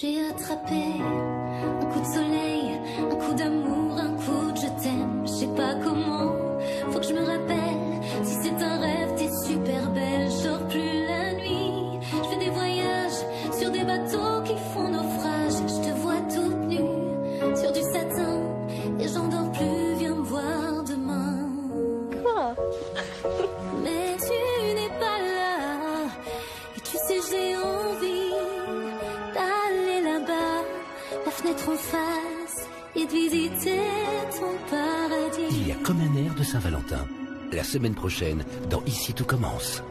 J'ai attrapé un coup de soleil, un coup d'amour, un coup de je t'aime. Je sais pas comment, faut que je me rappelle. Si c'est un rêve, t'es super belle. Je sors plus la nuit. Je fais des voyages sur des bateaux qui font naufrage. Je te vois toute nue sur du satin et j'en dors plus. Viens me voir demain. Quoi? Mais tu n'es pas là. Et tu sais, j'ai envie Il y a comme un air de Saint-Valentin. La semaine prochaine, dans Ici tout commence.